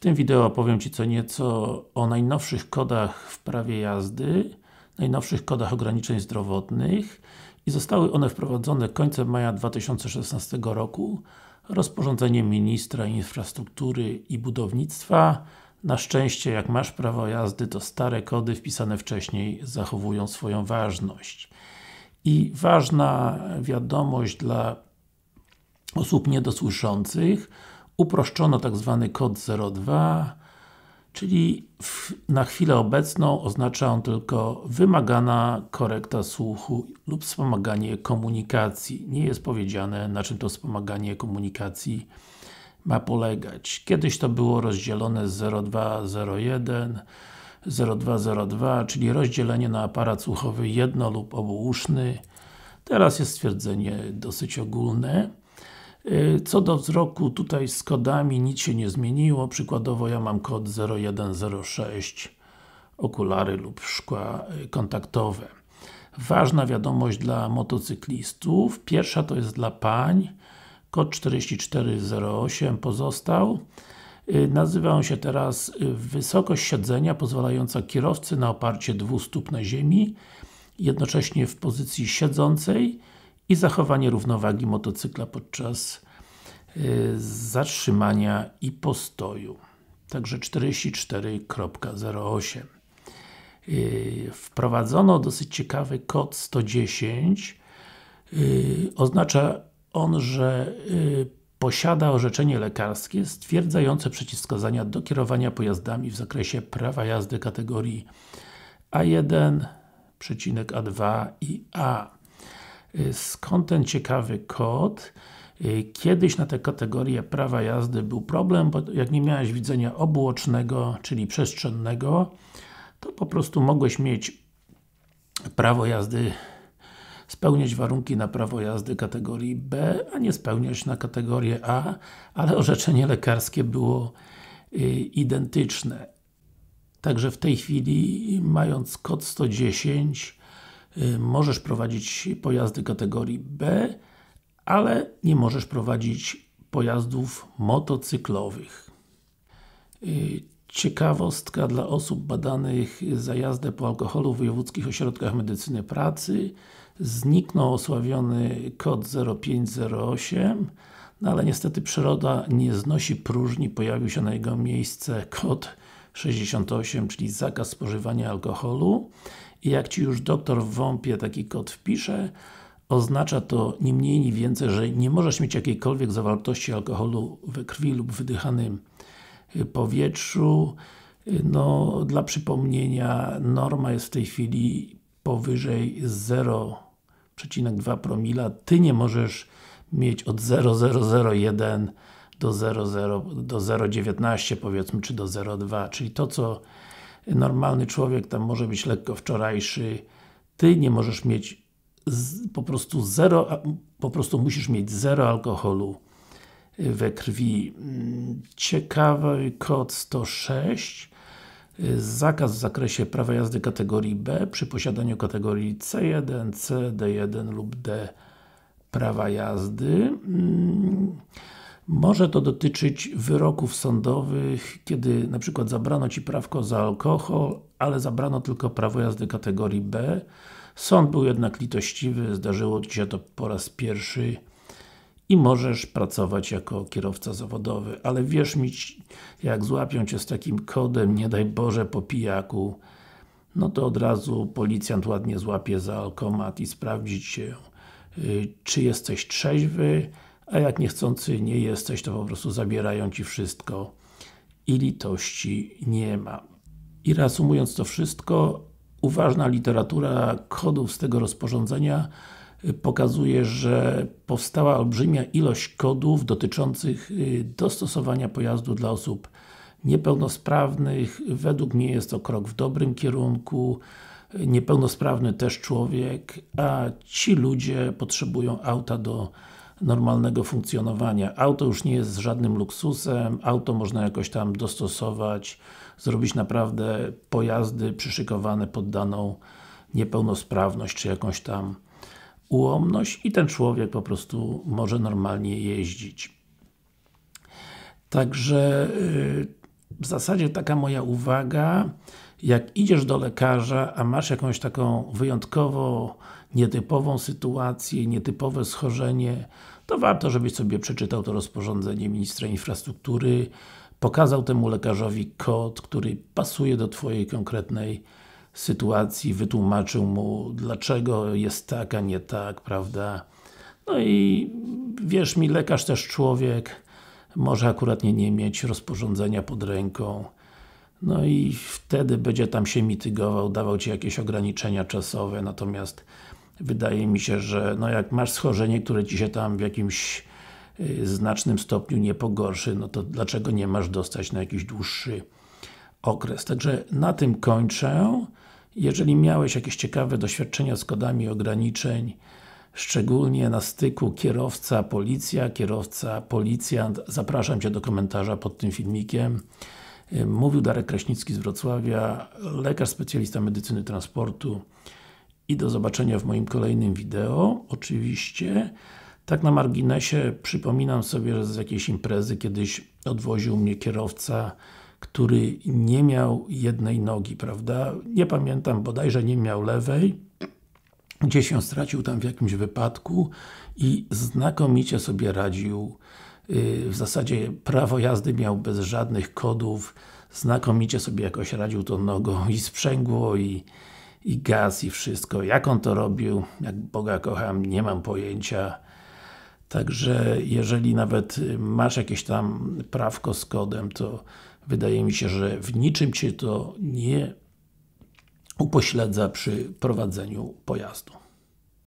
tym wideo opowiem Ci co nieco o najnowszych kodach w prawie jazdy, najnowszych kodach ograniczeń zdrowotnych i zostały one wprowadzone końcem maja 2016 roku rozporządzeniem Ministra Infrastruktury i Budownictwa. Na szczęście, jak masz prawo jazdy, to stare kody wpisane wcześniej zachowują swoją ważność. I ważna wiadomość dla osób niedosłyszących, uproszczono tak zwany kod 02, czyli w, na chwilę obecną oznacza on tylko wymagana korekta słuchu lub wspomaganie komunikacji. Nie jest powiedziane na czym to wspomaganie komunikacji ma polegać. Kiedyś to było rozdzielone z 0201 0202, czyli rozdzielenie na aparat słuchowy jedno lub obuuszny. Teraz jest stwierdzenie dosyć ogólne. Y, co do wzroku, tutaj z kodami nic się nie zmieniło. Przykładowo ja mam kod 0106 okulary lub szkła y, kontaktowe. Ważna wiadomość dla motocyklistów. Pierwsza to jest dla pań. Kod 4408 pozostał. Y, nazywa on się teraz wysokość siedzenia pozwalająca kierowcy na oparcie dwóch stóp na ziemi jednocześnie w pozycji siedzącej i zachowanie równowagi motocykla podczas y, zatrzymania i postoju. Także 44.08 y, Wprowadzono dosyć ciekawy kod 110 y, Oznacza on, że posiada orzeczenie lekarskie stwierdzające przeciwwskazania do kierowania pojazdami w zakresie prawa jazdy kategorii A1, A2 i A. Y, skąd ten ciekawy kod? Y, kiedyś na tę kategorię prawa jazdy był problem, bo jak nie miałeś widzenia obuocznego, czyli przestrzennego, to po prostu mogłeś mieć prawo jazdy spełniać warunki na prawo jazdy kategorii B, a nie spełniać na kategorię A, ale orzeczenie lekarskie było y, identyczne. Także w tej chwili, mając kod 110, Y, możesz prowadzić pojazdy kategorii B, ale nie możesz prowadzić pojazdów motocyklowych. Y, ciekawostka dla osób badanych za jazdę po alkoholu w wojewódzkich ośrodkach medycyny pracy zniknął osławiony kod 0508 no ale niestety przyroda nie znosi próżni, pojawił się na jego miejsce kod 68, czyli zakaz spożywania alkoholu i jak Ci już doktor w WOMP-ie taki kod wpisze, oznacza to ni mniej, ni więcej, że nie możesz mieć jakiejkolwiek zawartości alkoholu we krwi lub wydychanym powietrzu. No, dla przypomnienia, norma jest w tej chwili powyżej 0,2 promila. Ty nie możesz mieć od 0,001 do 0,0 do 0,19 powiedzmy, czy do 0,2, czyli to co normalny człowiek tam może być lekko wczorajszy, Ty nie możesz mieć po prostu zero, po prostu musisz mieć zero alkoholu we krwi. Mm, ciekawy kod 106 y, zakaz w zakresie prawa jazdy kategorii B przy posiadaniu kategorii C1, C, D1 lub D prawa jazdy. Może to dotyczyć wyroków sądowych, kiedy na przykład zabrano Ci prawko za alkohol, ale zabrano tylko prawo jazdy kategorii B. Sąd był jednak litościwy, zdarzyło Ci się to po raz pierwszy i możesz pracować jako kierowca zawodowy, ale wierz mi, jak złapią Cię z takim kodem, nie daj Boże po pijaku, no to od razu policjant ładnie złapie za alkomat i sprawdzi Cię, y, czy jesteś trzeźwy, a jak niechcący nie jesteś, to po prostu zabierają Ci wszystko i litości nie ma. I reasumując to wszystko, uważna literatura kodów z tego rozporządzenia y, pokazuje, że powstała olbrzymia ilość kodów dotyczących y, dostosowania pojazdu dla osób niepełnosprawnych. Według mnie jest to krok w dobrym kierunku. Niepełnosprawny też człowiek, a ci ludzie potrzebują auta do normalnego funkcjonowania. Auto już nie jest żadnym luksusem, auto można jakoś tam dostosować, zrobić naprawdę pojazdy przyszykowane pod daną niepełnosprawność, czy jakąś tam ułomność i ten człowiek po prostu może normalnie jeździć. Także yy, w zasadzie taka moja uwaga, jak idziesz do lekarza, a masz jakąś taką wyjątkowo nietypową sytuację, nietypowe schorzenie, to warto, żebyś sobie przeczytał to rozporządzenie Ministra Infrastruktury, pokazał temu lekarzowi kod, który pasuje do Twojej konkretnej sytuacji, wytłumaczył mu, dlaczego jest tak, a nie tak, prawda? No i wierz mi, lekarz też człowiek, może akurat nie, nie mieć rozporządzenia pod ręką, no i wtedy będzie tam się mitygował, dawał Ci jakieś ograniczenia czasowe, natomiast wydaje mi się, że no jak masz schorzenie, które Ci się tam w jakimś y, znacznym stopniu nie pogorszy, no to dlaczego nie masz dostać na jakiś dłuższy okres. Także na tym kończę. Jeżeli miałeś jakieś ciekawe doświadczenia z kodami ograniczeń, szczególnie na styku kierowca, policja, kierowca, policjant, zapraszam Cię do komentarza pod tym filmikiem. Mówił Darek Kraśnicki z Wrocławia, lekarz specjalista medycyny transportu i do zobaczenia w moim kolejnym wideo, oczywiście. Tak na marginesie, przypominam sobie, że z jakiejś imprezy kiedyś odwoził mnie kierowca, który nie miał jednej nogi, prawda? Nie pamiętam, bodajże nie miał lewej, gdzieś ją stracił tam w jakimś wypadku i znakomicie sobie radził y, w zasadzie prawo jazdy miał bez żadnych kodów znakomicie sobie jakoś radził tą nogą i sprzęgło i, i gaz i wszystko. Jak on to robił, jak Boga kocham, nie mam pojęcia. Także jeżeli nawet masz jakieś tam prawko z kodem, to wydaje mi się, że w niczym Cię to nie upośledza przy prowadzeniu pojazdu.